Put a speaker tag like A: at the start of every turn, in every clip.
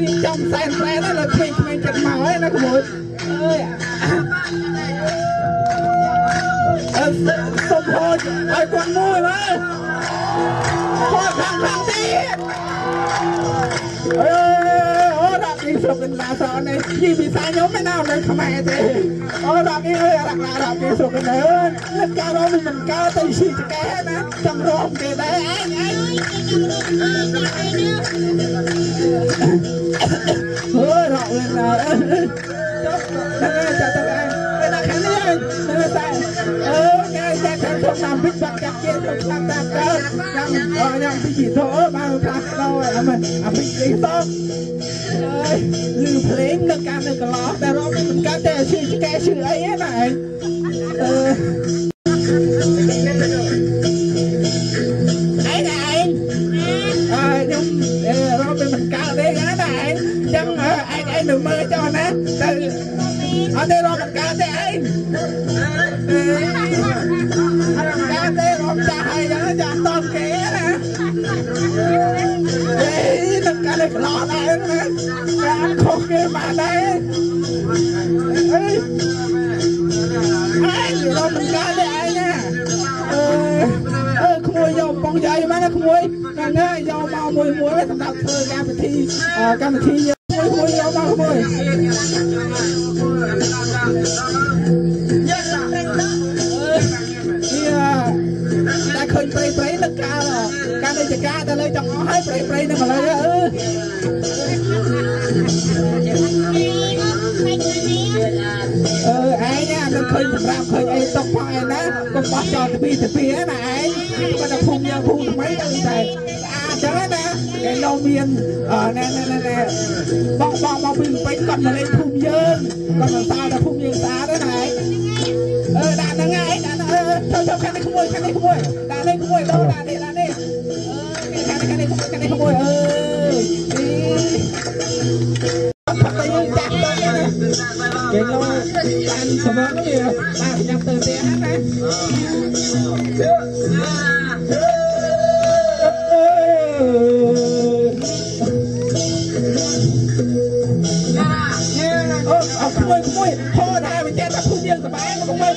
A: រៀបចំសែនសែនហើយលើក្មេងៗចិត្តមកហើយណាក្មួយអើយអើសុំហូចឲ្យគាត់មួយមើលគាត់ខាងខាងទៀតអើអូដាក់នេះស្រុកឥណ្ឌាសអនេះជីវិសាខ្ញុំមិនណានៅខ្មែរទេអូដាក់នេះអើយរកដាក់នេះស្រុកឥណ្ឌាអើយការរមមិនកើទៅជីចកែណាចាំរមគេដែរអញអញចាំរមអញតែឯណា រ៉ាវិញណាចុះហ្នឹងចាទៅអញទៅដល់ខាងនេះអញទៅតែអើគេតែខាងសុំតាមពិតបាក់ចាក់គេទៅតាមតាមកើតយ៉ាងយ៉ាងពីជីធោបានផ្លាស់ដល់អមអាពីគេតោអើយលឺភ្លេងនៅការនៅកន្លោះតែរំមិនកើតតែឈឺឆ្កែឈឺអីណាអញអឺអី ឯងឯងនៅមើលចុះណាទៅអត់ទេរកមិនកើតទេឯងអឺអត់កើតទេរកចាស់ហើយចឹងចាស់តន់គេណាអេនឹងកាលកន្លោះដែរណាការខុសគេបានដែរអីឯងរកមិនកើតទេឯងណាអឺអើក្មួយយកបងយាយមកណាក្មួយហ្នឹងហើយយកមកមួយមួយសម្រាប់ធ្វើកម្មវិធីកម្មវិធី មួយមួយយកមកក្មួយតែឃើញព្រៃព្រៃនឹកកាលកាលនេះចកាតែលើចង់អស់ហើយព្រៃព្រៃនឹងឥឡូវអឺអឺឯងណានឹងឃើញសម្រាប់ឃើញអីຕົកផងឯណា កុំបោះចោលទៅពីទៅពីណាឯងគាត់តែភូមិយើងភូមិថ្មីទៅតែស្អាតចឹងណាគេនៅមានណែណែណែណែបងបងមកពីពេញគាត់មកលេងភូមិយើងគាត់មិនសារតែភូមិយើងស្អាតទេណាឯងអឺដាក់ហ្នឹងឯងដាក់អឺចូលចូលខាងនេះក្មួយខាងនេះក្មួយដាក់នេះក្មួយដោដាក់នេះដាក់នេះអឺខាងនេះខាងនេះក្មួយខាងនេះក្មួយអើយអត់តែយើងចាក់ទៅណាគេលោបានសម្រាប់នេះបានញ៉ាំទៅផ្ទះណា អូនអត់ស្មួយស្មួយហូនហើយមិនចេះតែភូមិយើងសប្បាយមកមើល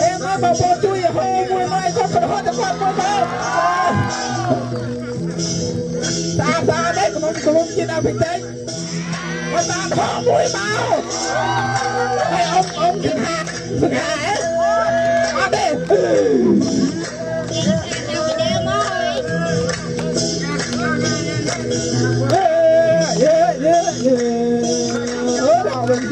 A: អេមកបងប្អូនជួយហូមួយម៉ៃគាត់ប្រហត់ទៅគាត់មកទៅតាមតាមទេកុំកុំជាដល់ពីតិចមកតាមហូមួយមកហើយអ៊ំអ៊ំគិតថាគិតថាអត់ទេ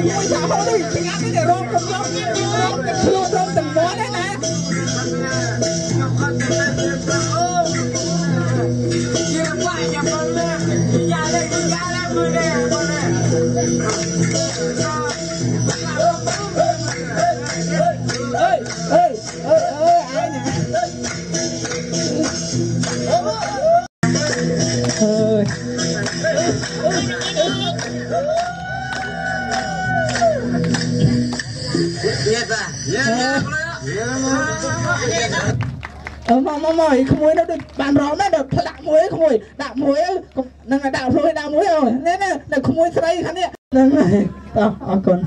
A: ទៅវិញណាអេឯងទៅរកគេមកគួយមួយថាហូរនេះស្ងាត់នេះរកកំឡុងរកតែខ្លួ អឺមកមកមកក្មួយនោះដូចបានរំណាដល់ផ្លាក់មួយក្មួយដាក់មួយហ្នឹងដាក់មួយដាក់មួយអូនេះនេះក្មួយស្រីខាងនេះហ្នឹងហើយតោះអរគុណ